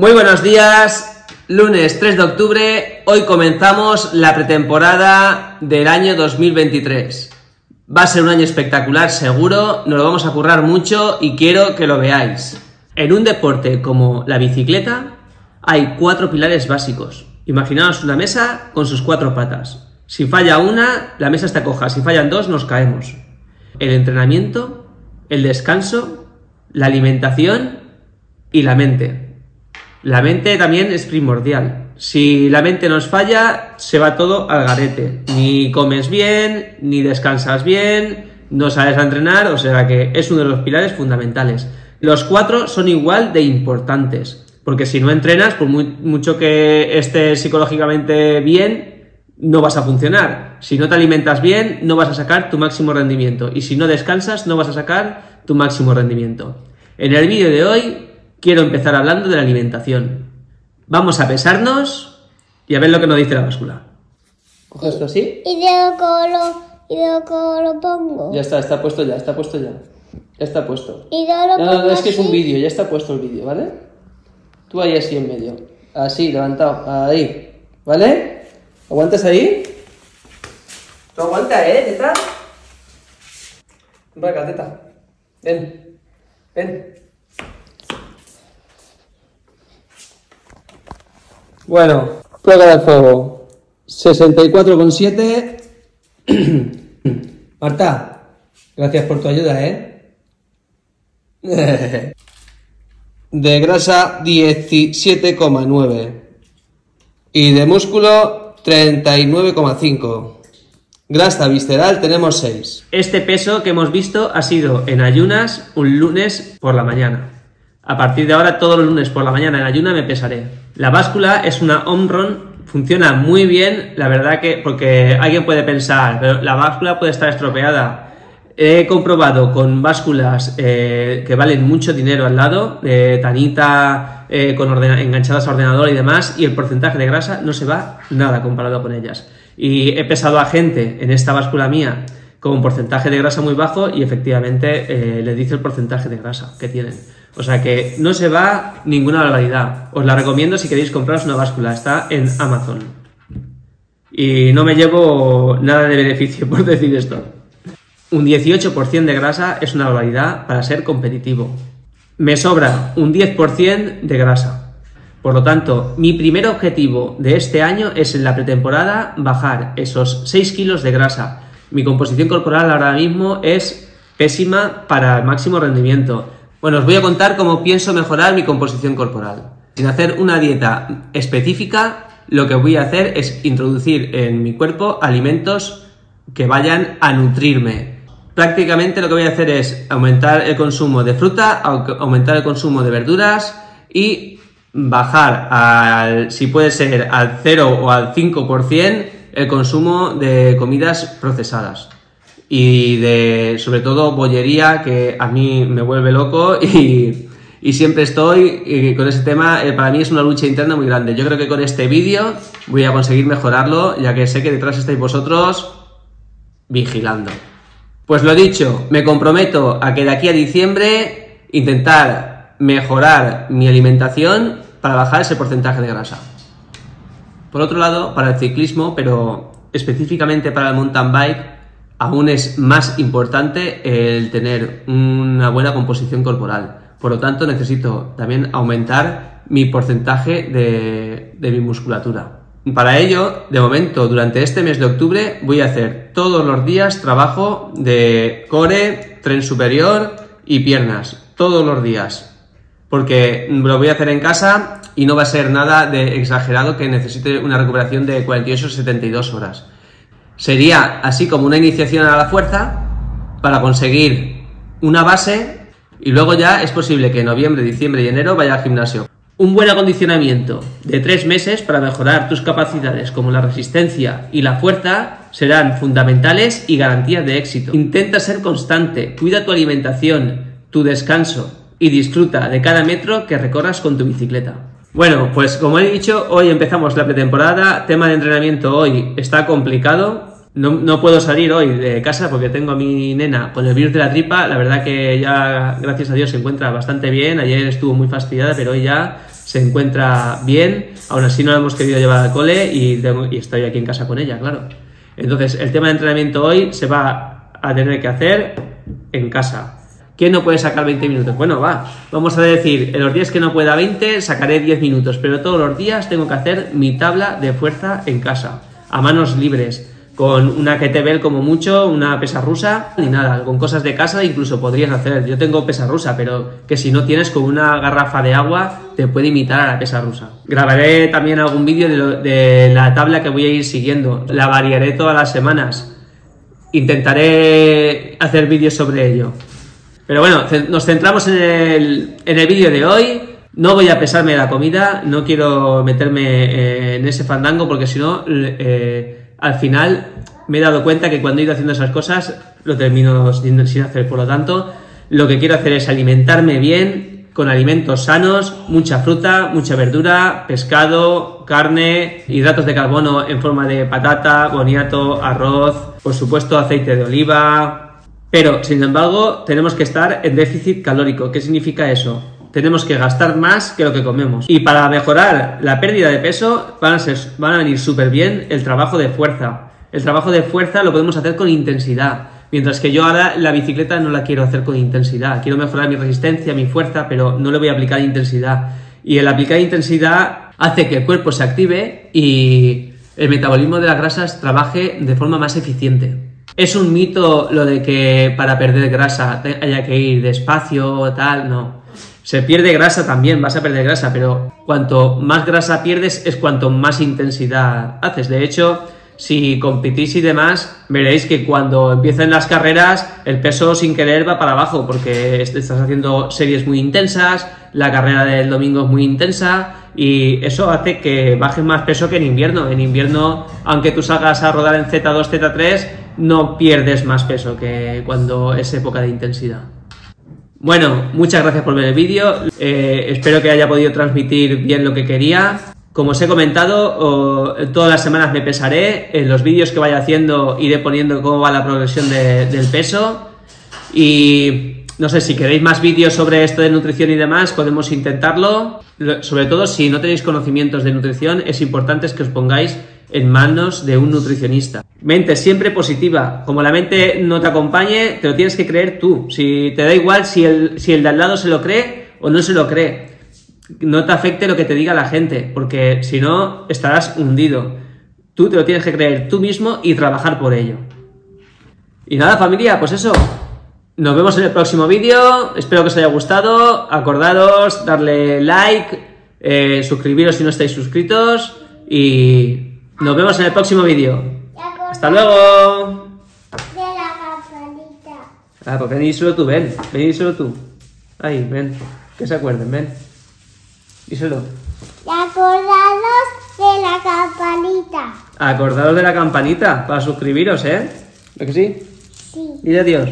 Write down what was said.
Muy buenos días, lunes 3 de octubre, hoy comenzamos la pretemporada del año 2023. Va a ser un año espectacular seguro, nos lo vamos a currar mucho y quiero que lo veáis. En un deporte como la bicicleta hay cuatro pilares básicos. Imaginaos una mesa con sus cuatro patas. Si falla una, la mesa está coja, si fallan dos, nos caemos. El entrenamiento, el descanso, la alimentación y la mente. La mente también es primordial. Si la mente nos falla, se va todo al garete. Ni comes bien, ni descansas bien, no sabes a entrenar, o sea que es uno de los pilares fundamentales. Los cuatro son igual de importantes, porque si no entrenas, por mucho que estés psicológicamente bien, no vas a funcionar. Si no te alimentas bien, no vas a sacar tu máximo rendimiento. Y si no descansas, no vas a sacar tu máximo rendimiento. En el vídeo de hoy quiero empezar hablando de la alimentación. Vamos a pesarnos y a ver lo que nos dice la báscula. Coge esto así. ¿Y de cómo y de lo pongo? Ya está, está puesto ya, está puesto ya. Ya está puesto. ¿Y de lo no, no, no, es que es un vídeo, ya está puesto el vídeo, ¿vale? Tú ahí así en medio. Así, levantado. Ahí. ¿Vale? ¿Aguantas ahí? Tú aguanta, ¿eh, teta? Ven acá, teta. Ven. Ven. Bueno, prueba de fuego. 64,7. Marta, gracias por tu ayuda, ¿eh? de grasa 17,9. Y de músculo 39,5. Grasa visceral tenemos 6. Este peso que hemos visto ha sido en ayunas un lunes por la mañana. A partir de ahora, todos los lunes por la mañana en ayuna me pesaré. La báscula es una Omron, funciona muy bien, la verdad que, porque alguien puede pensar, pero la báscula puede estar estropeada. He comprobado con básculas eh, que valen mucho dinero al lado, de Tanita, eh, con enganchadas a ordenador y demás, y el porcentaje de grasa no se va nada comparado con ellas. Y he pesado a gente en esta báscula mía con un porcentaje de grasa muy bajo y efectivamente eh, le dice el porcentaje de grasa que tienen. O sea que no se va ninguna barbaridad. Os la recomiendo si queréis compraros una báscula. Está en Amazon. Y no me llevo nada de beneficio por decir esto. Un 18% de grasa es una barbaridad para ser competitivo. Me sobra un 10% de grasa. Por lo tanto, mi primer objetivo de este año es en la pretemporada bajar esos 6 kilos de grasa. Mi composición corporal ahora mismo es pésima para el máximo rendimiento. Bueno, os voy a contar cómo pienso mejorar mi composición corporal. Sin hacer una dieta específica, lo que voy a hacer es introducir en mi cuerpo alimentos que vayan a nutrirme. Prácticamente lo que voy a hacer es aumentar el consumo de fruta, aumentar el consumo de verduras y bajar al, si puede ser al 0 o al 5% el consumo de comidas procesadas y de sobre todo bollería que a mí me vuelve loco y, siempre estoy con ese tema, eh, para mí es una lucha interna muy grande. Yo creo que con este vídeo voy a conseguir mejorarlo, ya que sé que detrás estáis vosotros vigilando. Pues lo dicho, me comprometo a que de aquí a diciembre intentar mejorar mi alimentación para bajar ese porcentaje de grasa. Por otro lado, para el ciclismo, pero específicamente para el mountain bike, aún es más importante el tener una buena composición corporal. Por lo tanto, necesito también aumentar mi porcentaje de, mi musculatura. Para ello, de momento, durante este mes de octubre, voy a hacer todos los días trabajo de core, tren superior y piernas. Todos los días. Porque lo voy a hacer en casa y no va a ser nada de exagerado que necesite una recuperación de 48 o 72 horas. Sería así como una iniciación a la fuerza para conseguir una base y luego ya es posible que en noviembre, diciembre y enero vaya al gimnasio. Un buen acondicionamiento de tres meses para mejorar tus capacidades como la resistencia y la fuerza serán fundamentales y garantías de éxito. Intenta ser constante, cuida tu alimentación, tu descanso y disfruta de cada metro que recorras con tu bicicleta. Bueno, pues como he dicho, hoy empezamos la pretemporada. Tema de entrenamiento hoy está complicado. No, puedo salir hoy de casa porque tengo a mi nena con el virus de la tripa. La verdad que ya, gracias a Dios, se encuentra bastante bien. Ayer estuvo muy fastidiada, pero hoy ya se encuentra bien, aún así no la hemos querido llevar al cole y, y estoy aquí en casa con ella, claro. Entonces, el tema de entrenamiento hoy se va a tener que hacer en casa. ¿Quién no puede sacar 20 minutos? Bueno, va, vamos a decir, en los días que no pueda 20, sacaré 10 minutos, pero todos los días tengo que hacer mi tabla de fuerza en casa, a manos libres con una kettlebell como mucho, una pesa rusa, ni nada, con cosas de casa incluso podrías hacer. Yo tengo pesa rusa, pero que si no tienes con una garrafa de agua te puede imitar a la pesa rusa. Grabaré también algún vídeo de, la tabla que voy a ir siguiendo, la variaré todas las semanas. Intentaré hacer vídeos sobre ello. Pero bueno, nos centramos en el, en el vídeo de hoy. No voy a pesarme la comida, no quiero meterme eh, en ese fandango porque si no... Eh, al final me he dado cuenta que cuando he ido haciendo esas cosas lo termino sin, hacer. Por lo tanto, lo que quiero hacer es alimentarme bien, con alimentos sanos, mucha fruta, mucha verdura, pescado, carne, hidratos de carbono en forma de patata, boniato, arroz, por supuesto aceite de oliva. Pero, sin embargo, tenemos que estar en déficit calórico. ¿Qué significa eso? Tenemos que gastar más que lo que comemos. Y para mejorar la pérdida de peso van a, ser, van a venir súper bien el trabajo de fuerza. El trabajo de fuerza lo podemos hacer con intensidad. Mientras que yo ahora la bicicleta no la quiero hacer con intensidad. Quiero mejorar mi resistencia, mi fuerza, pero no le voy a aplicar intensidad. Y el aplicar intensidad hace que el cuerpo se active y el metabolismo de las grasas trabaje de forma más eficiente. Es un mito lo de que para perder grasa haya que ir despacio, tal, no. Se pierde grasa también, vas a perder grasa, pero cuanto más grasa pierdes es cuanto más intensidad haces. De hecho, si competís y demás, veréis que cuando empiezan las carreras el peso sin querer va para abajo porque estás haciendo series muy intensas, la carrera del domingo es muy intensa y eso hace que bajes más peso que en invierno. En invierno, aunque tú salgas a rodar en Z2, Z3, no pierdes más peso que cuando es época de intensidad. Bueno, muchas gracias por ver el vídeo. Eh, espero que haya podido transmitir bien lo que quería. Como os he comentado, todas las semanas me pesaré. En los vídeos que vaya haciendo iré poniendo cómo va la progresión del peso. Y no sé, si queréis más vídeos sobre esto de nutrición y demás, podemos intentarlo. Sobre todo si no tenéis conocimientos de nutrición, es importante que os pongáis en manos de un nutricionista. Mente siempre positiva. Como la mente no te acompañe, te lo tienes que creer tú. Si te da igual si el, si el de al lado se lo cree o no se lo cree. No te afecte lo que te diga la gente, porque si no estarás hundido. Tú te lo tienes que creer tú mismo y trabajar por ello. Y nada, familia, pues eso. Nos vemos en el próximo vídeo. Espero que os haya gustado. Acordaros, darle like, eh, suscribiros si no estáis suscritos. Y nos vemos en el próximo vídeo. ¡Hasta luego! De la campanita. Ah, pues ven y solo tú, ven. Ven y solo tú. Ahí, ven. Que se acuerden, ven. Díselo. Acordados de la campanita. Acordados de la campanita para suscribiros, ¿eh? ¿Es que sí? Sí. Dile adiós.